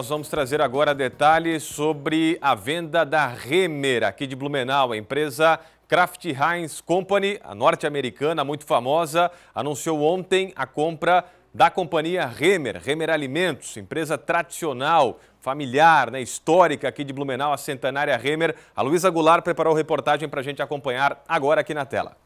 Nós vamos trazer agora detalhes sobre a venda da Remer, aqui de Blumenau. A empresa Kraft Heinz Company, a norte-americana, muito famosa, anunciou ontem a compra da companhia Remer, Remer Alimentos, empresa tradicional, familiar, né, histórica aqui de Blumenau, a centenária Remer. A Luísa Goulart preparou reportagem para a gente acompanhar agora aqui na tela.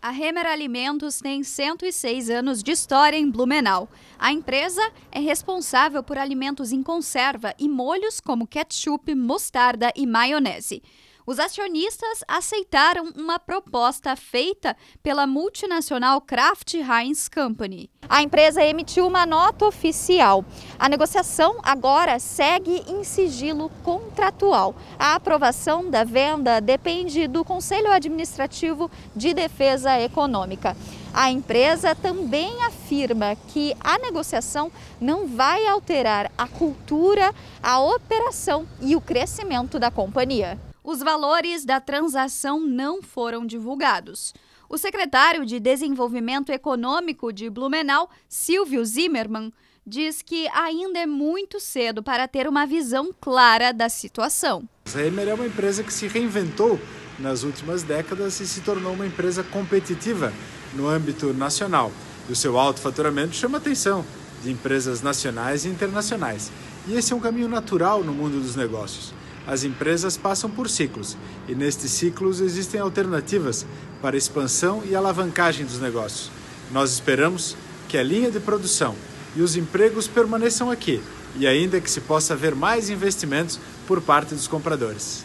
A Remer Alimentos tem 106 anos de história em Blumenau. A empresa é responsável por alimentos em conserva e molhos como ketchup, mostarda e maionese. Os acionistas aceitaram uma proposta feita pela multinacional Kraft Heinz Company. A empresa emitiu uma nota oficial. A negociação agora segue em sigilo contratual. A aprovação da venda depende do Conselho Administrativo de Defesa Econômica. A empresa também afirma que a negociação não vai alterar a cultura, a operação e o crescimento da companhia. Os valores da transação não foram divulgados. O secretário de Desenvolvimento Econômico de Blumenau, Silvio Zimmermann, diz que ainda é muito cedo para ter uma visão clara da situação. A é uma empresa que se reinventou nas últimas décadas e se tornou uma empresa competitiva no âmbito nacional. E o seu alto faturamento chama a atenção de empresas nacionais e internacionais. E esse é um caminho natural no mundo dos negócios as empresas passam por ciclos e nestes ciclos existem alternativas para expansão e alavancagem dos negócios. Nós esperamos que a linha de produção e os empregos permaneçam aqui e ainda que se possa ver mais investimentos por parte dos compradores.